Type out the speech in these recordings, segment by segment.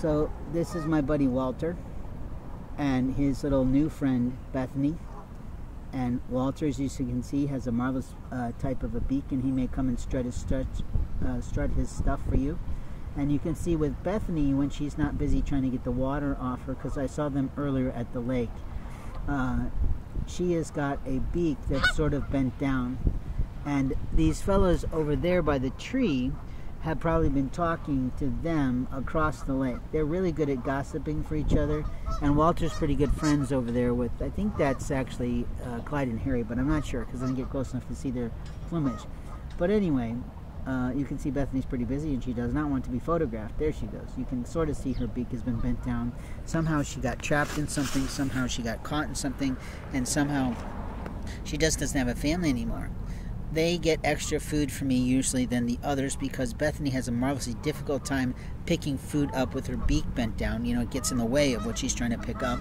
So this is my buddy Walter and his little new friend Bethany. And Walter, as you can see, has a marvelous uh, type of a beak, and he may come and strut his strut, uh, strut his stuff for you. And you can see with Bethany when she's not busy trying to get the water off her, because I saw them earlier at the lake. Uh, she has got a beak that's sort of bent down, and these fellows over there by the tree have probably been talking to them across the lake. They're really good at gossiping for each other, and Walter's pretty good friends over there with, I think that's actually uh, Clyde and Harry, but I'm not sure because I didn't get close enough to see their plumage. But anyway, uh, you can see Bethany's pretty busy and she does not want to be photographed. There she goes. You can sort of see her beak has been bent down. Somehow she got trapped in something, somehow she got caught in something, and somehow she just doesn't have a family anymore they get extra food from me usually than the others because Bethany has a marvelously difficult time picking food up with her beak bent down. You know, it gets in the way of what she's trying to pick up.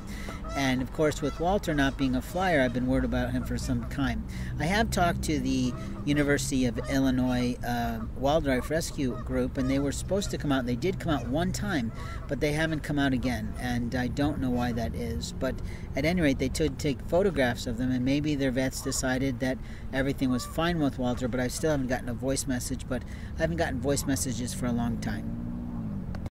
And of course, with Walter not being a flyer, I've been worried about him for some time. I have talked to the University of Illinois uh, Wildlife Rescue Group, and they were supposed to come out. They did come out one time, but they haven't come out again, and I don't know why that is. But at any rate, they did take photographs of them, and maybe their vets decided that everything was fine with Walter, but I still haven't gotten a voice message. But I haven't gotten voice messages for a long time.